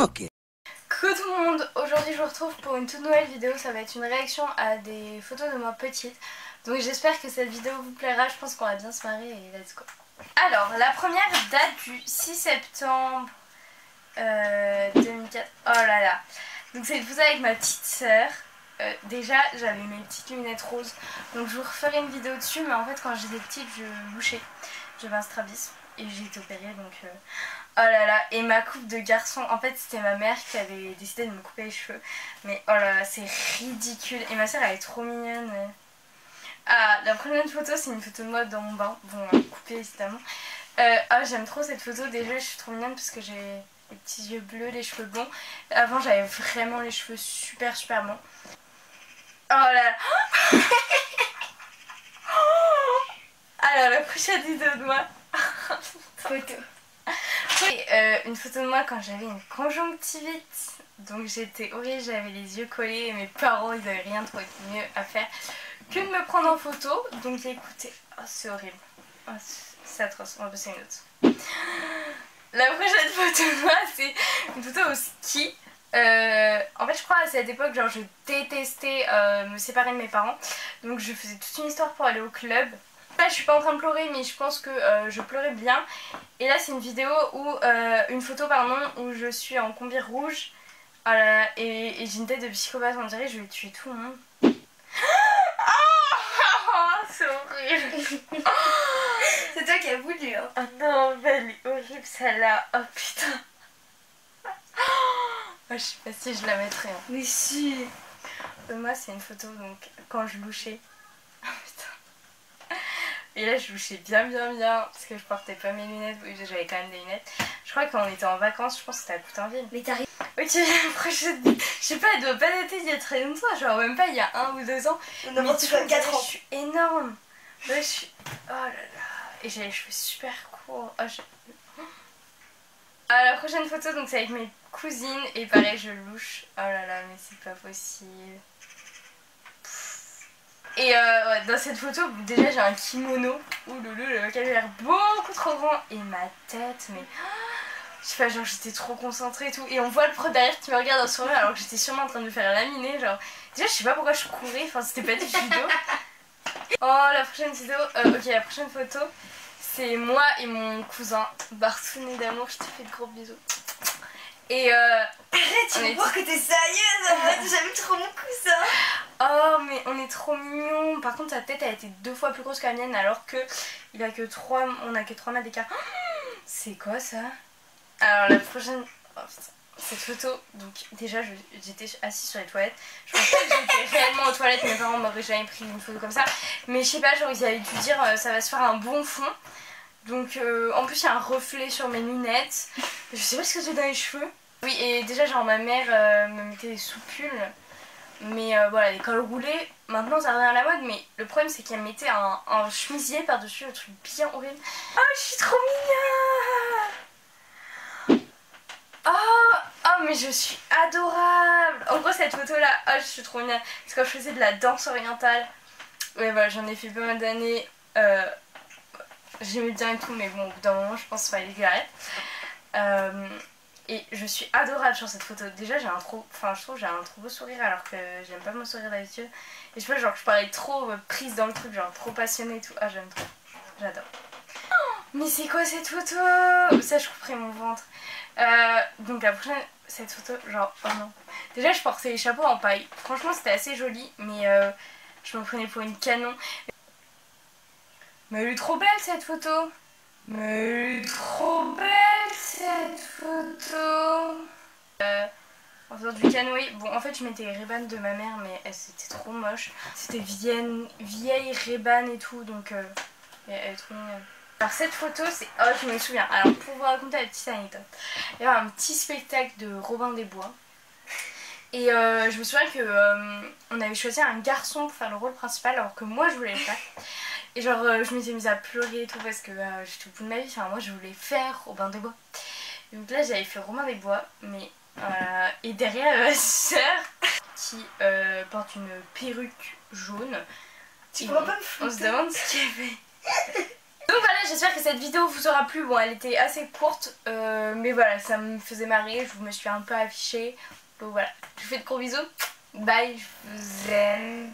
Coucou tout le monde, aujourd'hui je vous retrouve pour une toute nouvelle vidéo, ça va être une réaction à des photos de moi petite. Donc j'espère que cette vidéo vous plaira, je pense qu'on va bien se marrer et let's go. Alors la première date du 6 septembre euh, 2004, oh là là. Donc c'est photo avec ma petite sœur. Euh, déjà j'avais mes petites lunettes roses, donc je vous referai une vidéo dessus, mais en fait quand j'étais petite je louchais, j'avais un strabisme et j'ai été opérée donc... Euh, Oh là là, et ma coupe de garçon, en fait c'était ma mère qui avait décidé de me couper les cheveux. Mais oh là là, c'est ridicule. Et ma soeur elle est trop mignonne. Ah, la première photo c'est une photo de moi dans mon bain. Bon, coupée évidemment. Euh, ah, j'aime trop cette photo. Déjà, je suis trop mignonne parce que j'ai les petits yeux bleus, les cheveux blonds. Avant, j'avais vraiment les cheveux super super blonds. Oh là là. Alors, la prochaine vidéo de moi. photo. Une photo de moi quand j'avais une conjonctivite. Donc j'étais horrible, j'avais les yeux collés et mes parents ils avaient rien trouvé de mieux à faire que de me prendre en photo. Donc écoutez, oh, c'est horrible. Oh, c'est atroce, on va passer une autre. La prochaine photo de moi c'est une photo au ski. Euh, en fait je crois à cette époque genre je détestais euh, me séparer de mes parents. Donc je faisais toute une histoire pour aller au club. Je suis pas en train de pleurer mais je pense que euh, je pleurais bien. Et là c'est une vidéo où euh, une photo pardon où je suis en combi rouge. Voilà, et, j'ai une tête de psychopathe on dirait je vais tuer tout le monde. Oh, c'est horrible. C'est toi qui as voulu hein. oh non mais elle est horrible celle-là. Oh putain. Oh, je sais pas si je la mettrai hein. mais si. Euh, moi c'est une photo donc quand je louchais et là, je louchais bien, bien, bien. Parce que je portais pas mes lunettes. Oui, j'avais quand même des lunettes. Je crois que quand on était en vacances, je pense que c'était à Coutainville. Mais t'arrives. Ok, la prochaine. Je sais pas, elle doit pas dater il y a très longtemps. Genre, même pas il y a un ou deux ans. Non, tu 4 ans. Je suis énorme. Là, je suis. Oh là là. Et j'ai les cheveux super courts. Oh, je... Ah, la prochaine photo, donc c'est avec mes cousines. Et pareil, je louche. Oh là là, mais c'est pas possible. Et euh, dans cette photo, déjà j'ai un kimono. Ouh loulou, le a l'air beaucoup trop grand. Et ma tête, mais. Je sais pas, genre j'étais trop concentrée et tout. Et on voit le pro derrière qui me regarde en sourire alors que j'étais sûrement en train de me faire laminer. Genre, déjà je sais pas pourquoi je courais, enfin c'était pas du vidéo. Oh, la prochaine vidéo, euh, ok, la prochaine photo, c'est moi et mon cousin Bartounet d'amour. Je te fais de gros bisous. Et euh. Arrête, tu veux voir que t'es sérieuse J'aime trop mon cousin on est trop mignon. Par contre sa tête a été deux fois plus grosse que la mienne alors que il a que 3 on a que 3 mètres d'écart. C'est quoi ça? Alors la prochaine oh, cette photo donc déjà j'étais assise sur les toilettes. Je pense pas que j'étais réellement aux toilettes, mes parents m'auraient jamais pris une photo comme ça. Mais je sais pas, genre ils avaient dû dire euh, ça va se faire un bon fond. Donc euh, en plus il y a un reflet sur mes lunettes. Je sais pas ce que j'ai dans les cheveux. Oui et déjà genre ma mère euh, me mettait des soupules mais euh, voilà, les cols roulés, maintenant ça revient à la mode, mais le problème c'est qu'elle mettait un, un chemisier par-dessus, le truc bien horrible. Oh, je suis trop mignonne Oh, oh, mais je suis adorable En gros, cette photo-là, oh, je suis trop mignonne. C'est quand je faisais de la danse orientale. Ouais, voilà, j'en ai fait pas mal d'années. Euh, J'aimais bien et tout, mais bon, au bout d'un moment, je pense qu'il fallait que j'arrête. Euh, et je suis adorable sur cette photo. Déjà, j'ai un trop. Enfin, je trouve j'ai un trop beau sourire alors que j'aime pas mon sourire d'habitude. Et je sais pas, genre, je parlais trop euh, prise dans le truc, genre trop passionnée et tout. Ah, j'aime trop. J'adore. Mais c'est quoi cette photo? Ça, je couperai mon ventre. Euh, donc, la prochaine, cette photo, genre, oh non. Déjà, je portais les chapeaux en paille. Franchement, c'était assez joli, mais euh, je me prenais pour une canon. Mais elle est trop belle cette photo. Mais elle est trop belle cette photo euh, En faisant du canoë, bon en fait je mettais les Ray-Ban de ma mère mais c'était trop moche. C'était vieille, vieille et tout donc euh, elle est trop mignonne. Alors cette photo c'est... Oh je me souviens. Alors pour vous raconter la petite anecdote. Il y avait un petit spectacle de Robin des Bois. Et euh, je me souviens que on avait choisi un garçon pour faire le rôle principal alors que moi je voulais le faire. Et genre je m'étais mise à pleurer et tout parce que j'étais au bout de ma vie. Enfin moi je voulais faire Robin des Bois. Donc là j'avais fait Romain des Bois, mais euh, et derrière ma soeur qui euh, porte une perruque jaune. Tu pourras pas me On se demande ce qu'elle fait. Donc voilà j'espère que cette vidéo vous aura plu. Bon, elle était assez courte, euh, mais voilà, ça me faisait marrer. Je me suis un peu affichée. Donc voilà, je vous fais de gros bisous. Bye, je vous aime.